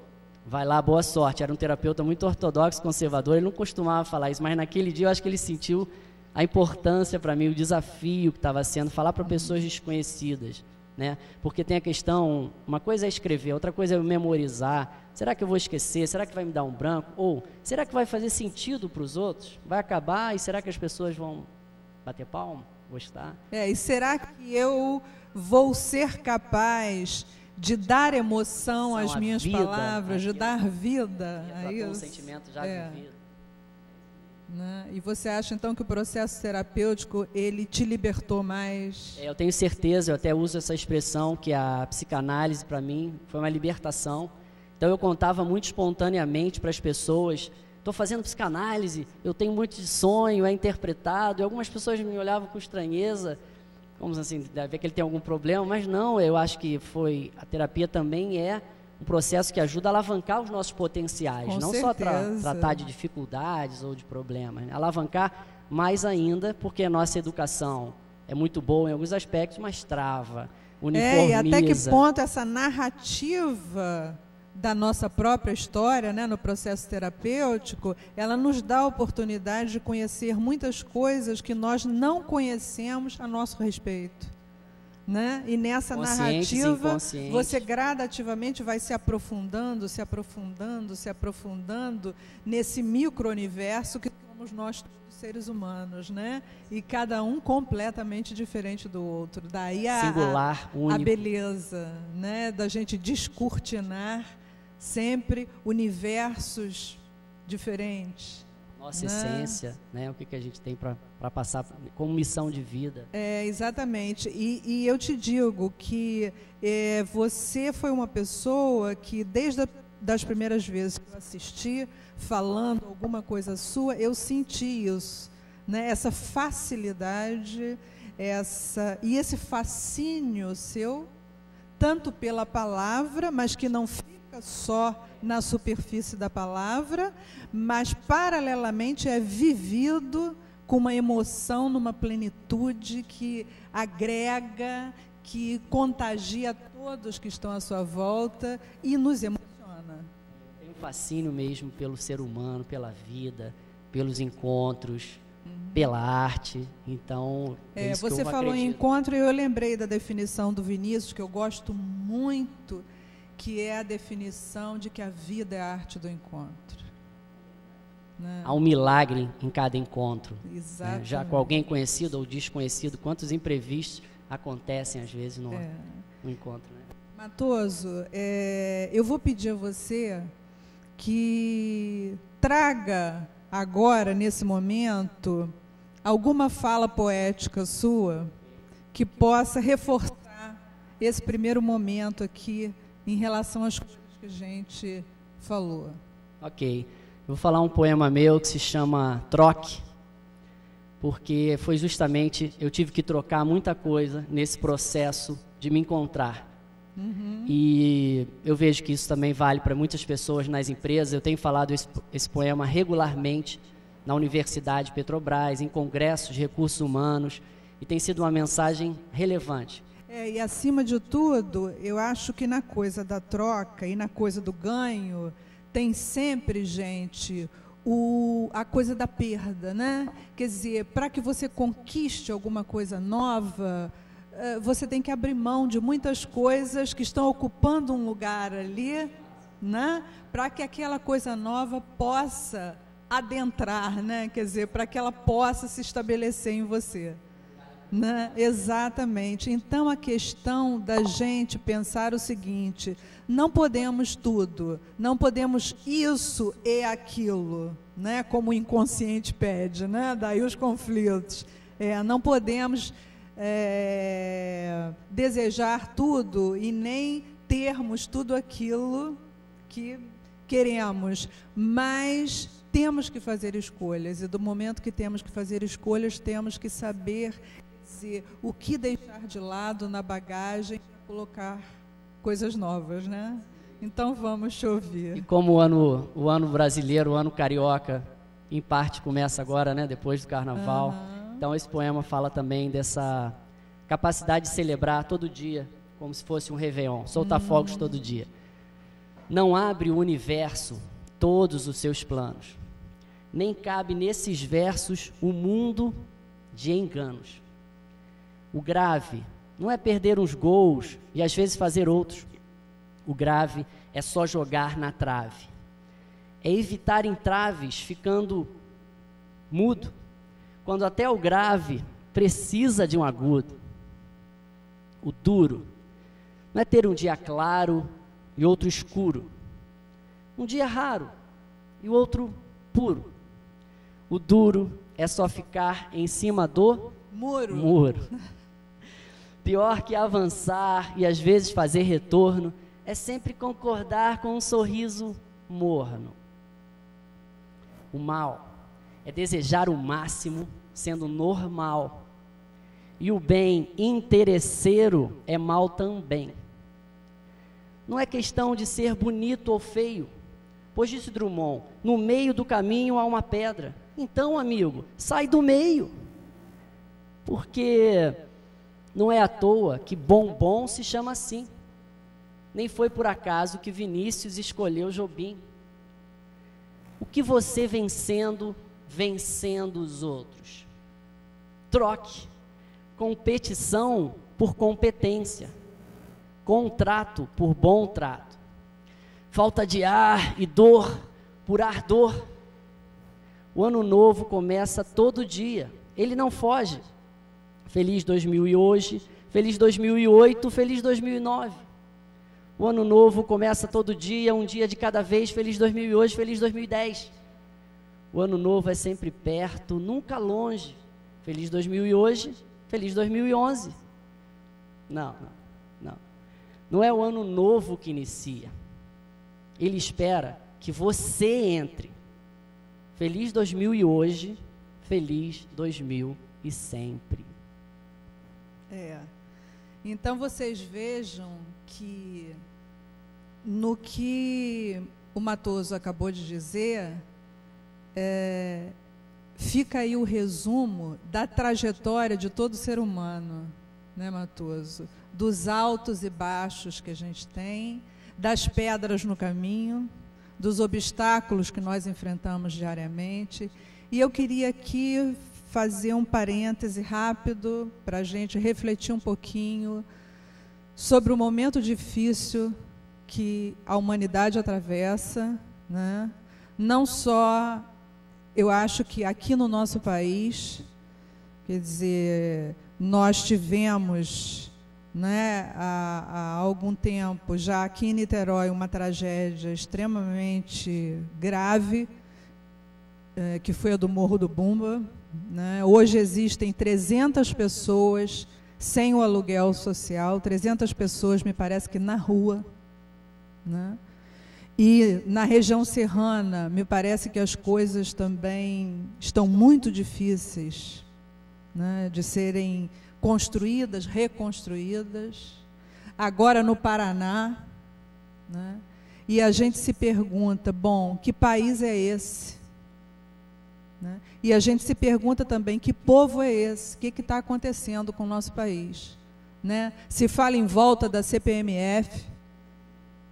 "Vai lá, boa sorte". Era um terapeuta muito ortodoxo, conservador, ele não costumava falar isso, mas naquele dia eu acho que ele sentiu a importância para mim, o desafio que estava sendo falar para pessoas desconhecidas né? Porque tem a questão, uma coisa é escrever, outra coisa é memorizar. Será que eu vou esquecer? Será que vai me dar um branco? Ou será que vai fazer sentido para os outros? Vai acabar e será que as pessoas vão bater palma, gostar? É, e será que eu vou ser capaz de dar emoção às minhas vida, palavras, de dar vida a isso? Um sentimento já é. vivido. Né? E você acha então que o processo terapêutico ele te libertou mais? É, eu tenho certeza, eu até uso essa expressão que a psicanálise para mim foi uma libertação. Então eu contava muito espontaneamente para as pessoas, estou fazendo psicanálise, eu tenho muito de sonho, é interpretado, e algumas pessoas me olhavam com estranheza, como assim, deve ver que ele tem algum problema, mas não, eu acho que foi a terapia também é um processo que ajuda a alavancar os nossos potenciais, Com não certeza. só tra tratar de dificuldades ou de problemas, né? alavancar mais ainda, porque a nossa educação é muito boa em alguns aspectos, mas trava, uniformiza. É, e até que ponto essa narrativa da nossa própria história, né, no processo terapêutico, ela nos dá a oportunidade de conhecer muitas coisas que nós não conhecemos a nosso respeito. Né? E nessa narrativa, você gradativamente vai se aprofundando, se aprofundando, se aprofundando nesse micro-universo que somos nós seres humanos, né? E cada um completamente diferente do outro. Daí a, Singular, a, a beleza, né? Da gente descortinar sempre universos diferentes nossa né? essência, né? o que, que a gente tem para passar como missão de vida. É, exatamente. E, e eu te digo que é, você foi uma pessoa que, desde a das primeiras vezes que eu assisti, falando alguma coisa sua, eu senti isso, né? essa facilidade, essa e esse fascínio seu, tanto pela palavra, mas que não fica só na superfície da palavra, mas paralelamente é vivido com uma emoção, numa plenitude que agrega, que contagia todos que estão à sua volta e nos emociona. Tem um fascínio mesmo pelo ser humano, pela vida, pelos encontros, uhum. pela arte. Então, é, é você falou acredito. em encontro e eu lembrei da definição do Vinícius que eu gosto muito, que é a definição de que a vida é a arte do encontro. Né? Há um milagre em cada encontro. Né? Já com alguém conhecido ou desconhecido, quantos imprevistos acontecem às vezes no, é. no encontro. Né? Matoso, é, eu vou pedir a você que traga agora, nesse momento, alguma fala poética sua que possa reforçar esse primeiro momento aqui em relação às coisas que a gente falou. Ok. Eu vou falar um poema meu que se chama Troque, porque foi justamente eu tive que trocar muita coisa nesse processo de me encontrar. Uhum. E eu vejo que isso também vale para muitas pessoas nas empresas. Eu tenho falado esse, esse poema regularmente na Universidade Petrobras, em congressos de recursos humanos, e tem sido uma mensagem relevante. É, e acima de tudo, eu acho que na coisa da troca e na coisa do ganho, tem sempre, gente, o, a coisa da perda, né? Quer dizer, para que você conquiste alguma coisa nova, uh, você tem que abrir mão de muitas coisas que estão ocupando um lugar ali, né? Para que aquela coisa nova possa adentrar, né? Quer dizer, para que ela possa se estabelecer em você. Né? Exatamente. Então a questão da gente pensar o seguinte: não podemos tudo, não podemos isso e aquilo, né? Como o inconsciente pede, né? Daí os conflitos. É, não podemos é, desejar tudo e nem termos tudo aquilo que queremos, mas temos que fazer escolhas e do momento que temos que fazer escolhas, temos que saber dizer o que deixar de lado na bagagem para colocar coisas novas, né? Então vamos chover. E como o ano, o ano brasileiro, o ano carioca, em parte começa agora, né? Depois do carnaval. Uhum. Então esse poema fala também dessa capacidade de celebrar todo dia, como se fosse um réveillon, soltar uhum. fogos todo dia. Não abre o universo todos os seus planos. Nem cabe nesses versos o mundo de enganos. O grave não é perder uns gols e às vezes fazer outros. O grave é só jogar na trave. É evitar entraves ficando mudo, quando até o grave precisa de um agudo. O duro não é ter um dia claro e outro escuro. Um dia raro e o outro puro. O duro é só ficar em cima do muro. muro. Pior que avançar e às vezes fazer retorno é sempre concordar com um sorriso morno. O mal é desejar o máximo sendo normal. E o bem interesseiro é mal também. Não é questão de ser bonito ou feio, pois disse Drummond: no meio do caminho há uma pedra. Então, amigo, sai do meio. Porque não é à toa que bombom se chama assim. Nem foi por acaso que Vinícius escolheu Jobim. O que você vencendo, vencendo os outros. Troque competição por competência, contrato por bom trato, falta de ar e dor por ardor. O ano novo começa todo dia, ele não foge. Feliz 2000 e hoje, feliz 2008, feliz 2009. O ano novo começa todo dia, um dia de cada vez, feliz 2000 e hoje, feliz 2010. O ano novo é sempre perto, nunca longe. Feliz 2000 e hoje, feliz 2011. Não, não, não. Não é o ano novo que inicia. ele espera que você entre. Feliz 2000 e hoje, feliz 2000 e sempre. É. Então vocês vejam que no que o Matoso acabou de dizer, é, fica aí o resumo da trajetória de todo ser humano, né, Matoso? Dos altos e baixos que a gente tem, das pedras no caminho, dos obstáculos que nós enfrentamos diariamente. E eu queria aqui fazer um parêntese rápido para a gente refletir um pouquinho sobre o momento difícil que a humanidade atravessa, né? não só, eu acho que aqui no nosso país, quer dizer, nós tivemos né, há, há, algum tempo, já aqui em Niterói, uma tragédia extremamente grave, é, que foi a do Morro do Bumba. Né? Hoje existem 300 pessoas sem o aluguel social, 300 pessoas, me parece que na rua. Né? E na região serrana, me parece que as coisas também estão muito difíceis né, de serem construídas, reconstruídas. Agora no Paraná, né? e a gente se pergunta: bom, que país é esse? Né? E a gente se pergunta também: que povo é esse? O que está acontecendo com o nosso país? Né? Se fala em volta da CPMF,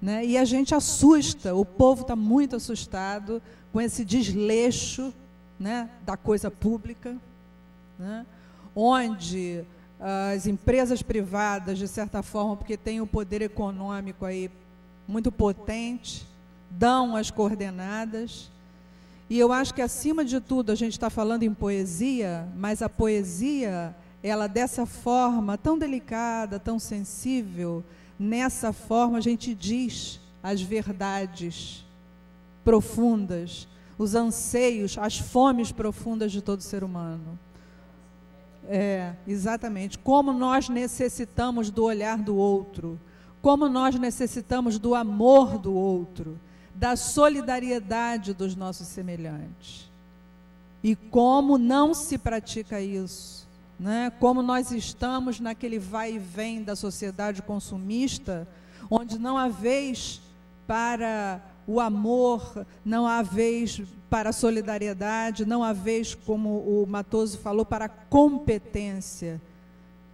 né? e a gente assusta, o povo está muito assustado com esse desleixo né, da coisa pública, né? onde as empresas privadas, de certa forma, porque têm o poder econômico aí muito potente, dão as coordenadas. E eu acho que, acima de tudo, a gente está falando em poesia, mas a poesia, ela dessa forma tão delicada, tão sensível, nessa forma a gente diz as verdades profundas, os anseios, as fomes profundas de todo ser humano. É, exatamente. Como nós necessitamos do olhar do outro, como nós necessitamos do amor do outro, da solidariedade dos nossos semelhantes. E como não se pratica isso, né? Como nós estamos naquele vai e vem da sociedade consumista, onde não há vez para o amor, não há vez para a solidariedade, não há vez, como o Matoso falou, para a competência.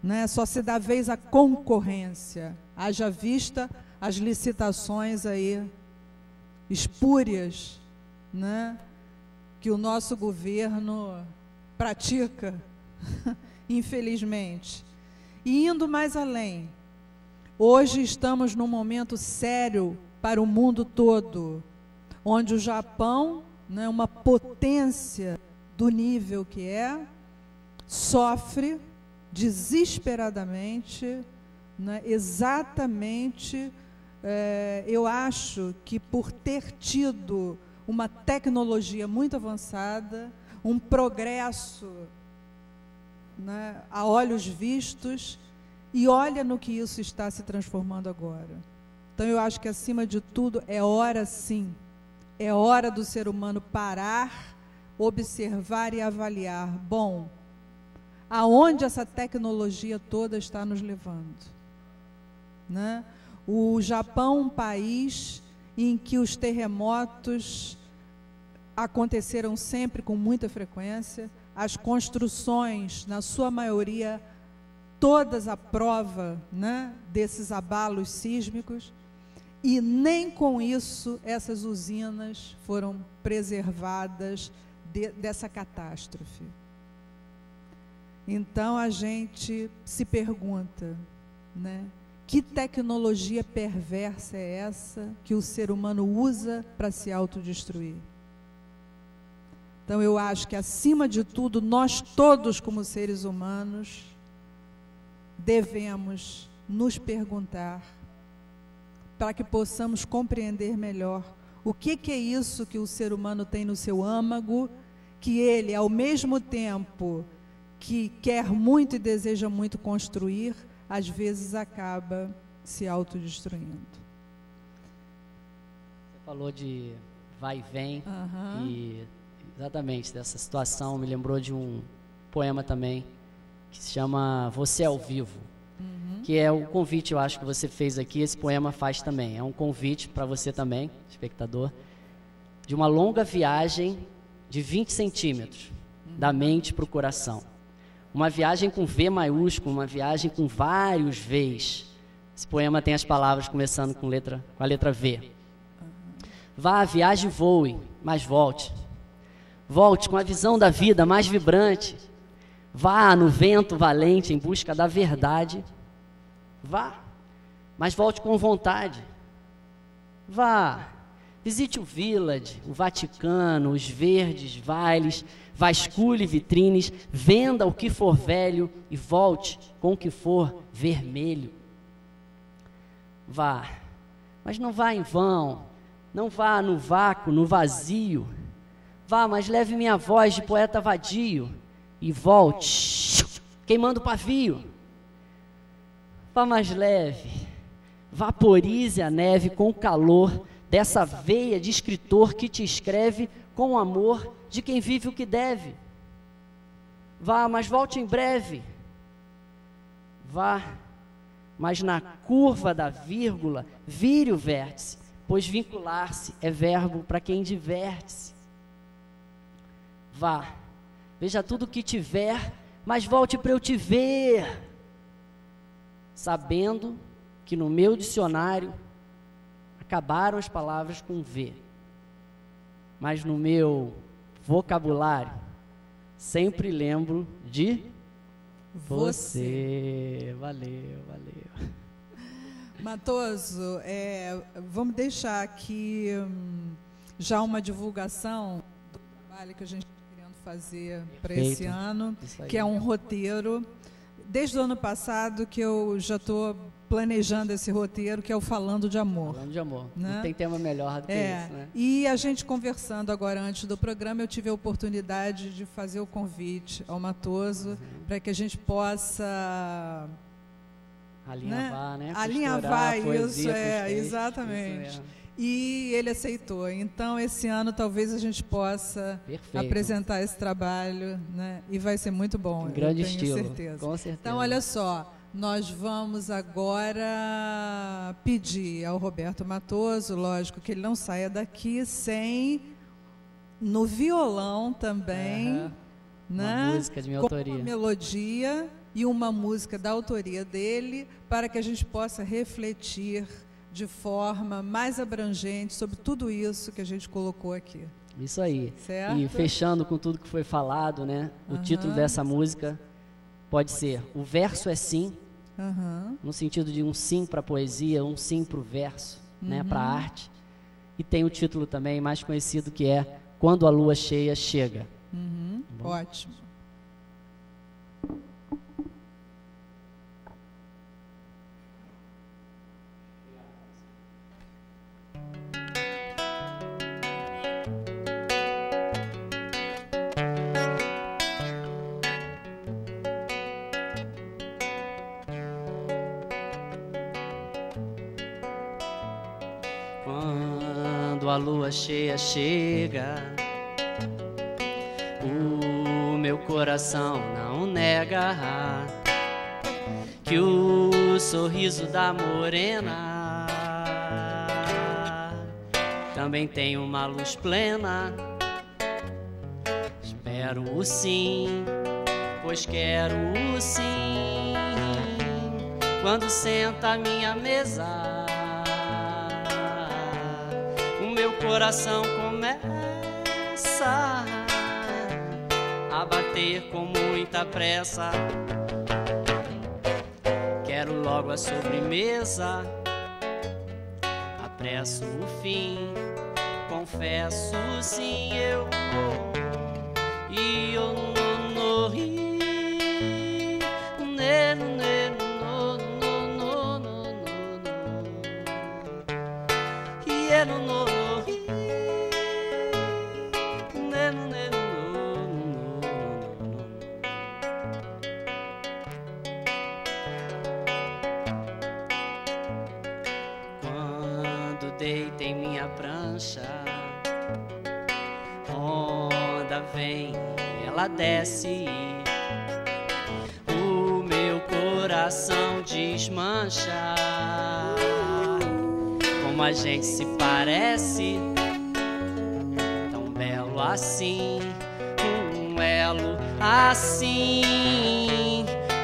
Né? Só se dá vez à concorrência. Haja vista as licitações aí espúrias né? que o nosso governo pratica, [LAUGHS] infelizmente. E indo mais além, hoje estamos num momento sério para o mundo todo, onde o Japão, né, uma potência do nível que é, sofre desesperadamente, né, exatamente, é, eu acho que por ter tido uma tecnologia muito avançada, um progresso né, a olhos vistos, e olha no que isso está se transformando agora. Então eu acho que acima de tudo é hora sim, é hora do ser humano parar, observar e avaliar. Bom, aonde essa tecnologia toda está nos levando? Né? O Japão, um país em que os terremotos aconteceram sempre com muita frequência, as construções, na sua maioria, todas à prova né, desses abalos sísmicos. E nem com isso essas usinas foram preservadas de, dessa catástrofe. Então a gente se pergunta, né? Que tecnologia perversa é essa que o ser humano usa para se autodestruir? Então eu acho que acima de tudo, nós todos como seres humanos devemos nos perguntar para que possamos compreender melhor o que, que é isso que o ser humano tem no seu âmago, que ele, ao mesmo tempo que quer muito e deseja muito construir, às vezes acaba se autodestruindo. falou de vai e vem Aham. e exatamente dessa situação me lembrou de um poema também que se chama Você ao Vivo, Uhum. que é o convite, eu acho que você fez aqui, esse poema faz também. É um convite para você também, espectador, de uma longa viagem de 20 centímetros, da mente para o coração. Uma viagem com V maiúsculo, uma viagem com vários Vs. Esse poema tem as palavras começando com, letra, com a letra V. Vá, viaje e voe, mas volte. Volte com a visão da vida mais vibrante. Vá no vento valente em busca da verdade. Vá, mas volte com vontade. Vá, visite o Village, o Vaticano, os verdes vales, vasculhe vitrines, venda o que for velho e volte com o que for vermelho. Vá, mas não vá em vão, não vá no vácuo, no vazio. Vá, mas leve minha voz de poeta vadio e volte, [LAUGHS] queimando o pavio. Vá mais leve, vaporize a neve com o calor dessa veia de escritor que te escreve com amor de quem vive o que deve. Vá, mas volte em breve. Vá, mas na curva da vírgula vire o vértice, pois vincular-se é verbo para quem diverte-se. Vá, veja tudo que tiver, mas volte para eu te ver, sabendo que no meu dicionário acabaram as palavras com V, mas no meu vocabulário sempre lembro de você. Valeu, valeu. [LAUGHS] Matoso, é, vamos deixar aqui hum, já uma divulgação do trabalho que a gente está querendo fazer para esse ano, que é um roteiro. Desde o ano passado que eu já estou planejando esse roteiro, que é o Falando de Amor. Falando de amor. Né? Não tem tema melhor do que É, isso, né? e a gente conversando agora antes do programa, eu tive a oportunidade de fazer o convite ao Matoso Uhum. para que a gente possa Alinhavar, né? Alinhavar Costurar a isso, é, os textos, exatamente. isso. E ele aceitou. Então, esse ano, talvez a gente possa Perfeito. apresentar esse trabalho, né? E vai ser muito bom. Eu grande tenho estilo, certeza. com certeza. Então, olha só. Nós vamos agora pedir ao Roberto Matoso, lógico, que ele não saia daqui sem, no violão também, Aham. né? Uma música de minha com autoria. Uma melodia e uma música da autoria dele, para que a gente possa refletir de forma mais abrangente sobre tudo isso que a gente colocou aqui. Isso aí. Certo? E fechando com tudo que foi falado, né? O Aham. título dessa música pode ser O Verso é Sim, Aham. no sentido de um sim para a poesia, um sim para o verso, né? Uhum. Para a arte. E tem o título também mais conhecido que é Quando a Lua Cheia Chega. Uhum. Bom. Ótimo. A lua cheia chega, o meu coração não nega que o sorriso da morena também tem uma luz plena. Espero o sim, pois quero o sim. Quando senta à minha mesa, coração começa a bater com muita pressa. Quero logo a sobremesa, apresso o fim, confesso sim eu vou.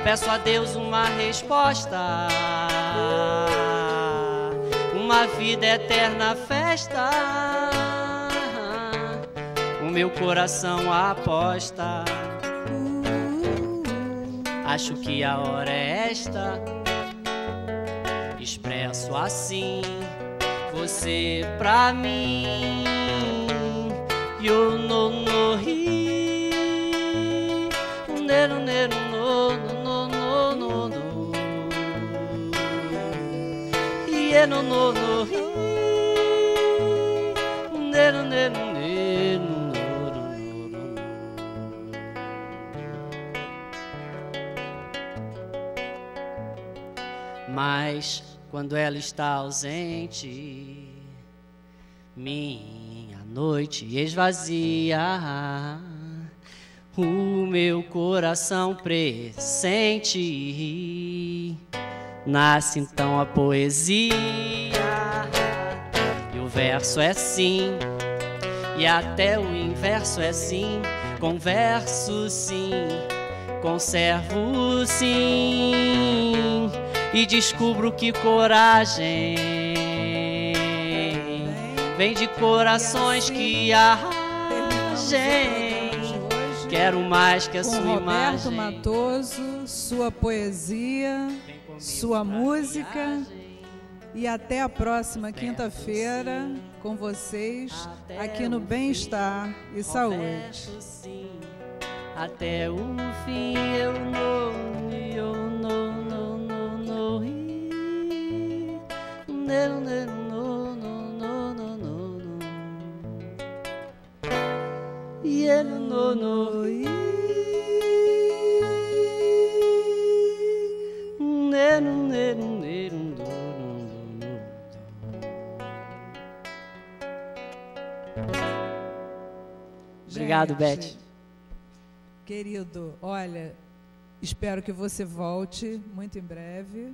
Peço a Deus uma resposta uma vida eterna festa. O meu coração aposta. Acho que a hora é esta. Expresso assim você pra mim. Yo no no no no no nero nero no no no. Mas quando ela está ausente, minha noite esvazia. O meu coração presente nasce então a poesia. O verso é sim, e até o inverso é sim. Converso sim, conservo sim, e descubro que coragem vem de corações que agem. Quero mais que a Com sua Roberto imagem. Matoso, sua poesia, sua música. E até a próxima quinta-feira com vocês aqui no Bem-Estar e Saúde. Até o fim eu não, eu não, não, não, não ri. Não, não, não, não, não, não, não. E eu não, não ri. Não, não, não, não, Obrigado, Beth. Querido, olha, espero que você volte muito em breve.